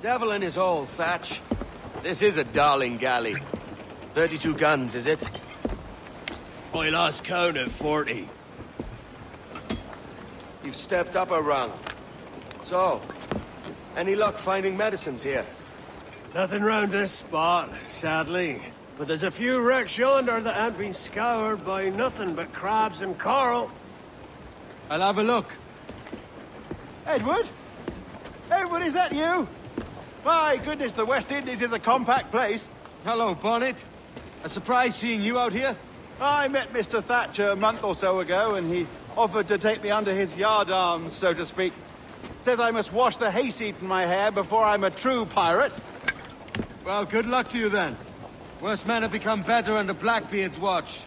Devil in his hole, Thatch. This is a darling galley. 32 guns, is it? My last count of 40. You've stepped up a rung. So, any luck finding medicines here? Nothing round this spot, sadly. But there's a few wrecks yonder that haven't been scoured by nothing but crabs and coral. I'll have a look. Edward? Edward, is that you? My goodness, the West Indies is a compact place. Hello, Bonnet. A surprise seeing you out here? I met Mr. Thatcher a month or so ago, and he offered to take me under his yardarms, so to speak. Says I must wash the hayseed from my hair before I'm a true pirate. Well, good luck to you then. Worst men have become better under Blackbeard's watch.